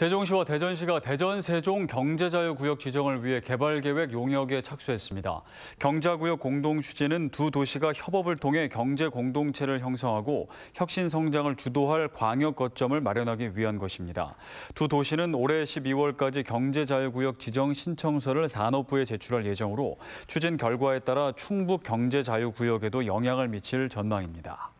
세종시와 대전시가 대전 세종 경제자유구역 지정을 위해 개발계획 용역에 착수했습니다. 경자구역 공동 추진은 두 도시가 협업을 통해 경제 공동체를 형성하고 혁신 성장을 주도할 광역 거점을 마련하기 위한 것입니다. 두 도시는 올해 12월까지 경제자유구역 지정 신청서를 산업부에 제출할 예정으로 추진 결과에 따라 충북 경제자유구역에도 영향을 미칠 전망입니다.